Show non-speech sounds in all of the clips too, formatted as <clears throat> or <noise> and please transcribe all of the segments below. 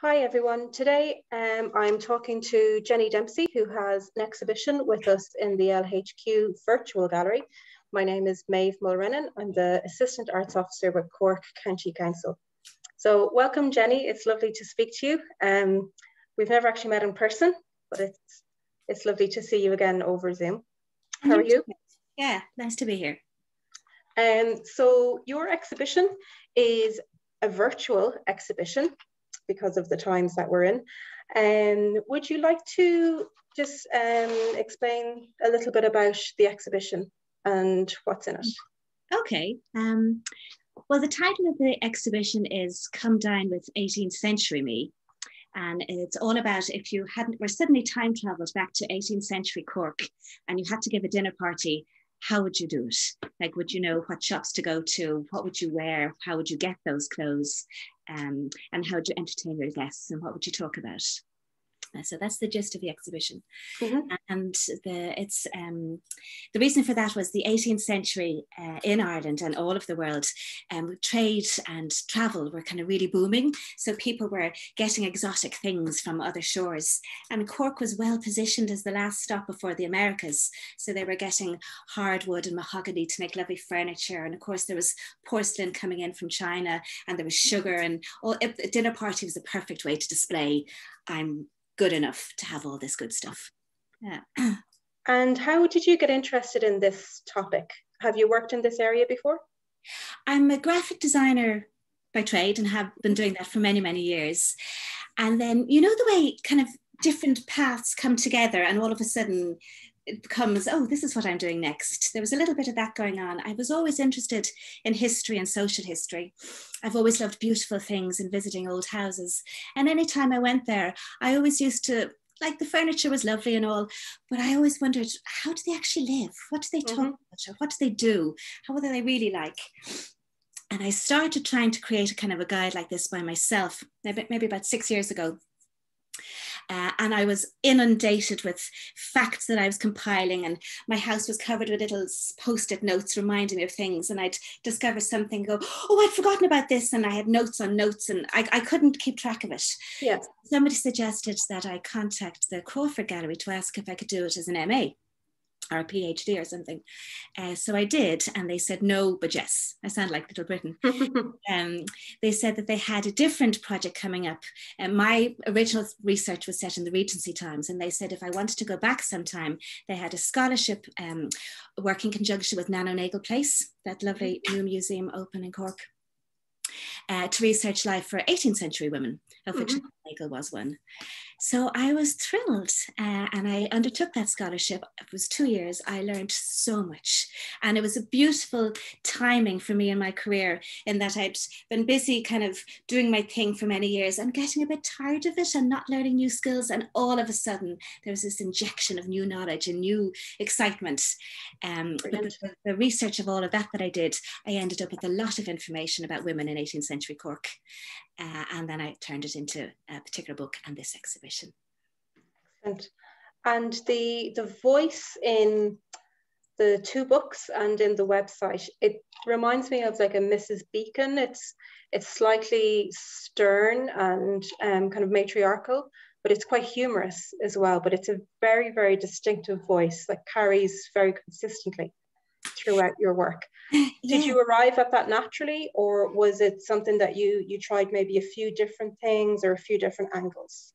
Hi everyone. Today um, I'm talking to Jenny Dempsey who has an exhibition with us in the LHQ Virtual Gallery. My name is Maeve Mulrennan. I'm the Assistant Arts Officer with Cork County Council. So welcome Jenny, it's lovely to speak to you. Um, we've never actually met in person, but it's, it's lovely to see you again over Zoom. How are you? Yeah, nice to be here. Um, so your exhibition is a virtual exhibition because of the times that we're in. And um, would you like to just um, explain a little bit about the exhibition and what's in it? Okay. Um, well, the title of the exhibition is Come Dine with 18th Century Me. And it's all about if you hadn't were suddenly time traveled back to 18th century Cork and you had to give a dinner party, how would you do it? Like, would you know what shops to go to? What would you wear? How would you get those clothes? Um, and how would you entertain your guests and what would you talk about? So that's the gist of the exhibition. Mm-hmm. And the it's um, the reason for that was the 18th century uh, in Ireland and all of the world, um, trade and travel were kind of really booming. So people were getting exotic things from other shores. And Cork was well positioned as the last stop before the Americas. So they were getting hardwood and mahogany to make lovely furniture. And of course, there was porcelain coming in from China, and there was sugar. And all, a dinner party was a perfect way to display I'm good enough to have all this good stuff. Yeah. <clears throat> And how did you get interested in this topic? Have you worked in this area before? I'm a graphic designer by trade and have been doing that for many, many years. And then, you know, the way kind of different paths come together and all of a sudden it becomes, oh, this is what I'm doing next. There was a little bit of that going on. I was always interested in history and social history. I've always loved beautiful things and visiting old houses. And anytime I went there, I always used to like the furniture was lovely and all, but I always wondered how do they actually live? What do they talk mm-hmm. about? What do they do? How are they really like? And I started trying to create a kind of a guide like this by myself, maybe about six years ago. Uh, and I was inundated with facts that I was compiling, and my house was covered with little post-it notes reminding me of things. And I'd discover something, go, "Oh, I'd forgotten about this," and I had notes on notes, and I, I couldn't keep track of it. Yeah. Somebody suggested that I contact the Crawford Gallery to ask if I could do it as an MA or a PhD or something. Uh, so I did, and they said no, but yes. I sound like Little Britain. <laughs> um, they said that they had a different project coming up. And my original research was set in the Regency times, and they said if I wanted to go back sometime, they had a scholarship um, work in conjunction with Nano Nagle Place, that lovely new museum open in Cork. Uh, to research life for 18th century women, of which mm-hmm. Nagle was one. So I was thrilled uh, and I undertook that scholarship. It was two years. I learned so much. And it was a beautiful timing for me in my career in that I'd been busy kind of doing my thing for many years and getting a bit tired of it and not learning new skills. And all of a sudden, there was this injection of new knowledge and new excitement. Um, the, the research of all of that that I did, I ended up with a lot of information about women in 18th century Cork. Uh, and then I turned it into a particular book and this exhibition. Excellent. And the the voice in the two books and in the website, it reminds me of like a Mrs. Beeton. It's it's slightly stern and um, kind of matriarchal, but it's quite humorous as well. But it's a very, very distinctive voice that carries very consistently throughout your work. <laughs> Yeah. Did you arrive at that naturally, or was it something that you you tried maybe a few different things or a few different angles?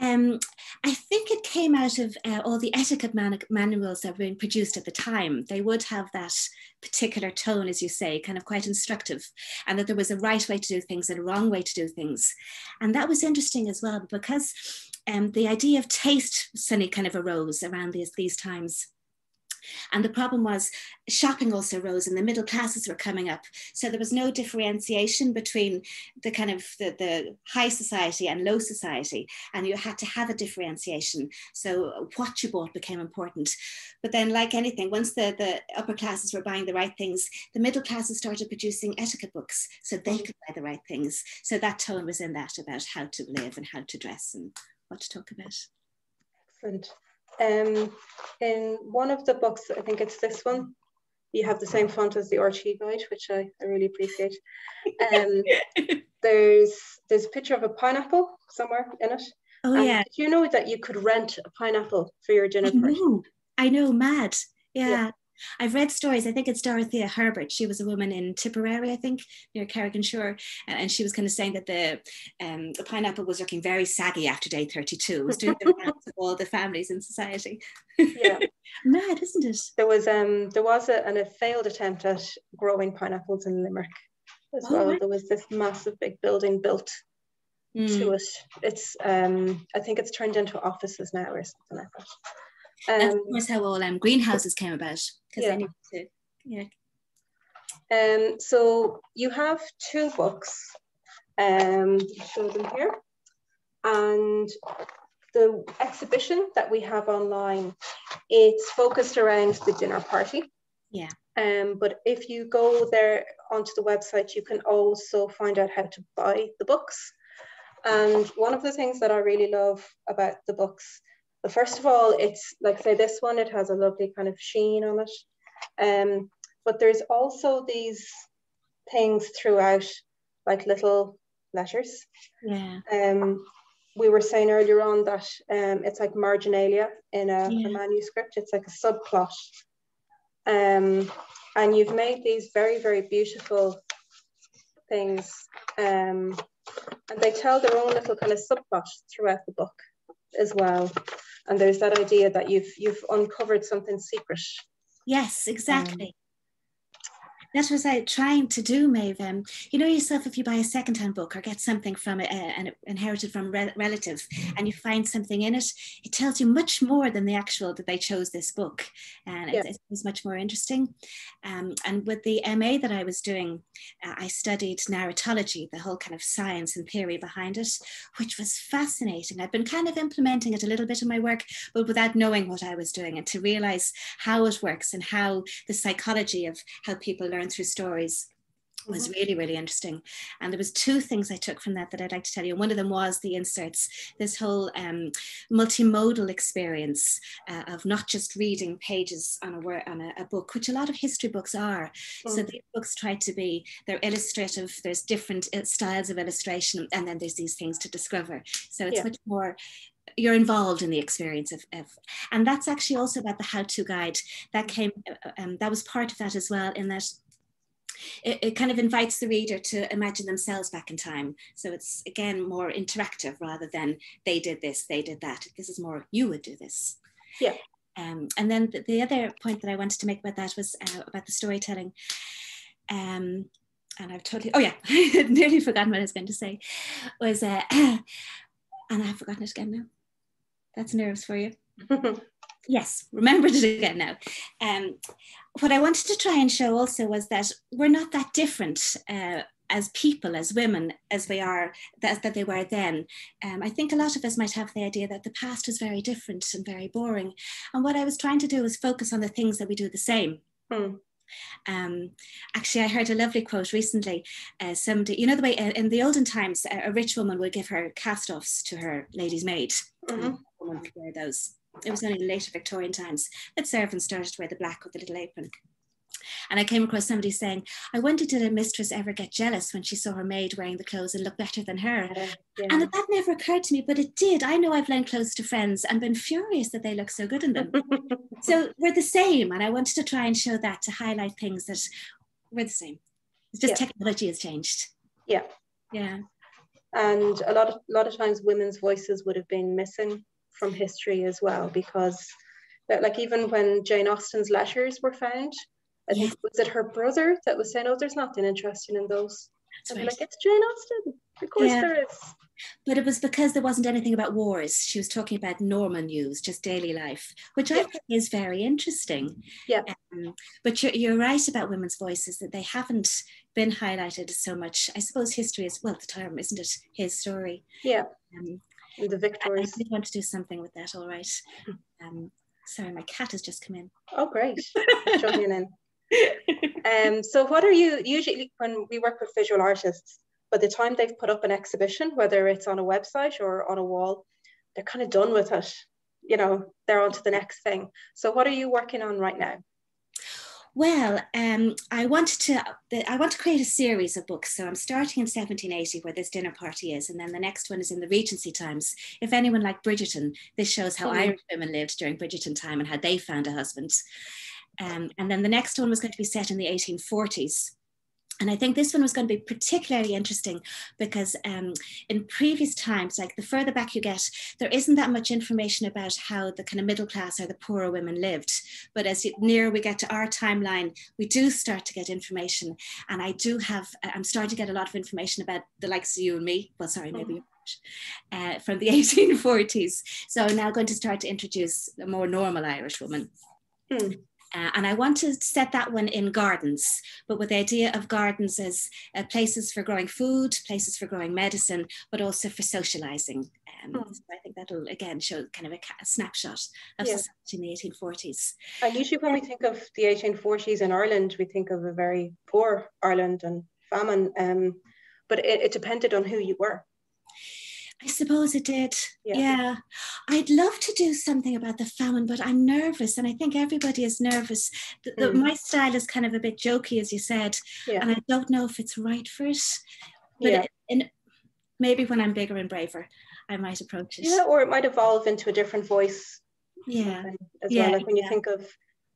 Um, I think it came out of uh, all the etiquette man- manuals that were being produced at the time. They would have that particular tone, as you say, kind of quite instructive, and that there was a right way to do things and a wrong way to do things. And that was interesting as well because um, the idea of taste suddenly kind of arose around these, these times. And the problem was shopping also rose and the middle classes were coming up. So there was no differentiation between the kind of the, the high society and low society. And you had to have a differentiation. So what you bought became important. But then like anything, once the, the upper classes were buying the right things, the middle classes started producing etiquette books so they mm-hmm. could buy the right things. So that tone was in that about how to live and how to dress and what to talk about. Excellent um, in one of the books, I think it's this one, you have the same font as the RTÉ guide, which I, I really appreciate. Um, <laughs> there's there's a picture of a pineapple somewhere in it. Oh and yeah. Did you know that you could rent a pineapple for your dinner I party? Know. I know, mad. Yeah. yeah. I've read stories. I think it's Dorothea Herbert. She was a woman in Tipperary, I think, near Carrick-on-Suir, and she was kind of saying that the um, the pineapple was looking very saggy after day 32. It was doing the <laughs> rounds of all the families in society. Yeah, <laughs> mad, isn't it? There was um there was a, an, a failed attempt at growing pineapples in Limerick as oh, well. Right. There was this massive big building built mm. to it. It's um I think it's turned into offices now or something like that. Um, That's of course how all um, greenhouses came about because yeah. need to, yeah. Um, so you have two books, um, show them here, and the exhibition that we have online, it's focused around the dinner party. Yeah. Um, but if you go there onto the website, you can also find out how to buy the books. And one of the things that I really love about the books first of all, it's like say this one, it has a lovely kind of sheen on it. Um, but there's also these things throughout, like little letters. Yeah. Um, we were saying earlier on that um, it's like marginalia in a, yeah. a manuscript. It's like a subplot. Um, and you've made these very, very beautiful things. Um, and they tell their own little kind of subplot throughout the book as well and there's that idea that you've you've uncovered something secret. Yes exactly um, that was I trying to do, Maeve. Um, you know yourself if you buy a second-hand book or get something from it and inherited from re- relatives, and you find something in it, it tells you much more than the actual that they chose this book, and yeah. it, it's much more interesting. Um, and with the MA that I was doing, uh, I studied narratology, the whole kind of science and theory behind it, which was fascinating. I've been kind of implementing it a little bit in my work, but without knowing what I was doing, and to realize how it works and how the psychology of how people learn through stories. Was mm-hmm. really really interesting. And there was two things i took from that that i'd like to tell you. One of them was the inserts. This whole um, multimodal experience uh, of not just reading pages on a, word on a, a book which a lot of history books are. Mm. so these books try to be they're illustrative there's different uh, styles of illustration and then there's these things to discover. So it's yeah. much more you're involved in the experience of, of, and that's actually also about the how-to guide. That came uh, um, that was part of that as well in that it, it, kind of invites the reader to imagine themselves back in time. So it's again more interactive rather than they did this, they did that. This is more you would do this. Yeah. Um, and then the, the, other point that I wanted to make about that was uh, about the storytelling. Um, and I've totally, oh yeah, <laughs> I nearly forgotten what I was going to say. Was, uh, <clears throat> and I've forgotten it again now. That's nerves for you. <laughs> yes, remembered it again now. Um, what I wanted to try and show also was that we're not that different uh, as people, as women, as we are that, that they were then. Um, I think a lot of us might have the idea that the past was very different and very boring. And what I was trying to do was focus on the things that we do the same. Hmm. Um, actually, I heard a lovely quote recently. Uh, somebody, you know, the way uh, in the olden times, a, a, rich woman would give her cast-offs to her lady's maid. Mm-hmm. woman could wear those it was only in later Victorian times that servants started to wear the black with the little apron. And I came across somebody saying, I wondered did a mistress ever get jealous when she saw her maid wearing the clothes and look better than her? Yeah, yeah. And that never occurred to me, but it did. I know I've lent clothes to friends and been furious that they look so good in them. <laughs> so we're the same. And I wanted to try and show that to highlight things that we're the same. It's just yeah. technology has changed. Yeah. Yeah. And a lot of a lot of times women's voices would have been missing from history as well because like even when Jane Austen's letters were found, I think was it her brother that was saying, "Oh, there's nothing interesting in those." That's right. like, "It's Jane Austen. Of course yeah. there is." But it was because there wasn't anything about wars. She was talking about normal news, just daily life, which yeah. I think is very interesting. Yeah. Um, but you're, you're right about women's voices that they haven't been highlighted so much. I suppose history is well the term, isn't it? His story. Yeah. Um, the victories. I did want to do something with that, all right. <laughs> Um, sorry, my cat has just come in. Oh, great. <laughs> Jumping in. Um, so what are you, usually when we work with visual artists, by the time they've put up an exhibition, whether it's on a website or on a wall, they're kind of done with it. You know, they're on to the next thing. So what are you working on right now? Well, um, I wanted to. I want to create a series of books. So I'm starting in 1780, where this dinner party is, and then the next one is in the Regency times. If anyone liked Bridgerton, this shows how mm. Irish women lived during Bridgerton time and how they found a husband. Um, and then the next one was going to be set in the 1840s. And I think this one was going to be particularly interesting because um, in previous times, like the further back you get, there isn't that much information about how the kind of middle class or the poorer women lived. But as near we get to our timeline, we do start to get information. And I do have, I'm starting to get a lot of information about the likes of you and me. Well, sorry, maybe. Mm-hmm. Uh, from the <laughs> 1840s. So I'm now going to start to introduce a more normal Irish woman. Hmm. Uh, and I want to set that one in gardens, but with the idea of gardens as uh, places for growing food, places for growing medicine, but also for socializing. Um, hmm. so I think that'll again show kind of a, a snapshot of yeah. society in the 1840s. And usually, when we think of the 1840s in Ireland, we think of a very poor Ireland and famine. Um, but it, it depended on who you were. I suppose it did. Yeah. yeah. I'd love to do something about the famine, but I'm nervous. And I think everybody is nervous. The, the, mm. My style is kind of a bit jokey, as you said. Yeah. And I don't know if it's right for it. But yeah. in, maybe when I'm bigger and braver, I might approach it. Yeah, or it might evolve into a different voice. Yeah. As yeah, well. Like when you think of,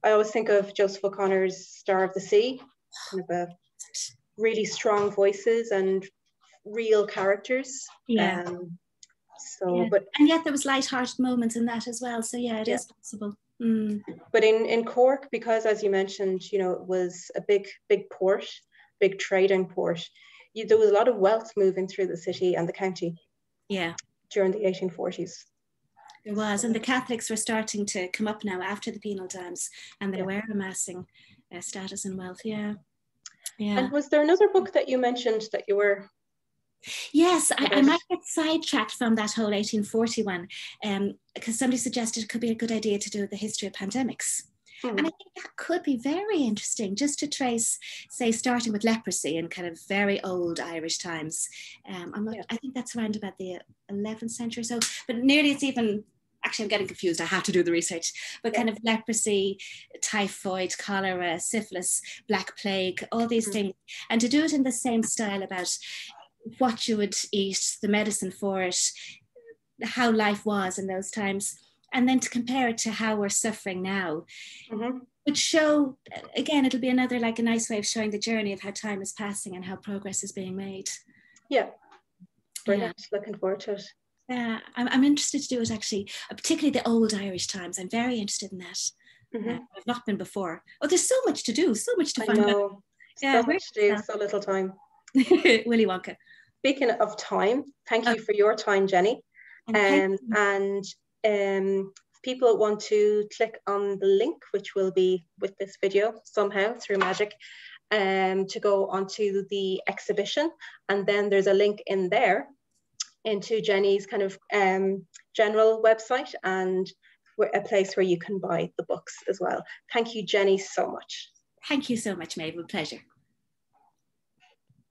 I always think of Joseph O'Connor's Star of the Sea, kind of a <sighs> really strong voices and real characters. Yeah. Um, so, yeah. but and yet there was light-hearted moments in that as well. So yeah, it yeah. is possible. Mm. But in in Cork, because as you mentioned, you know, it was a big big port, big trading port. You, there was a lot of wealth moving through the city and the county. Yeah. During the 1840s. There was, and the Catholics were starting to come up now after the penal times, and they yeah. were amassing uh, status and wealth. Yeah. Yeah. And was there another book that you mentioned that you were Yes, I, I, might get sidetracked from that whole 1841 um, because somebody suggested it could be a good idea to do the history of pandemics. Mm. And I think that could be very interesting just to trace, say, starting with leprosy in kind of very old Irish times. Um, not, yeah. I think that's around about the 11th century or so, but nearly it's even actually I'm getting confused. I have to do the research, but yeah. kind of leprosy, typhoid, cholera, syphilis, black plague, all these mm-hmm. things, and to do it in the same style about what you would eat, the medicine for it, how life was in those times, and then to compare it to how we're suffering now. Mm-hmm. Would show again, it'll be another like a nice way of showing the journey of how time is passing and how progress is being made. Yeah, brilliant. Yeah. Looking forward to it. Yeah, I'm, I'm interested to do it actually, uh, particularly the old Irish times. I'm very interested in that. Mm-hmm. Uh, I've not been before. Oh, there's so much to do, so much to I find know. out. Yeah, so much to do, so little time. <laughs> Willy Wonka. Speaking of time, thank you for your time, Jenny. Um, and um, people want to click on the link, which will be with this video somehow through magic, um, to go onto the exhibition. And then there's a link in there into Jenny's kind of um, general website and a place where you can buy the books as well. Thank you, Jenny, so much. Thank you so much, Maeve. Pleasure.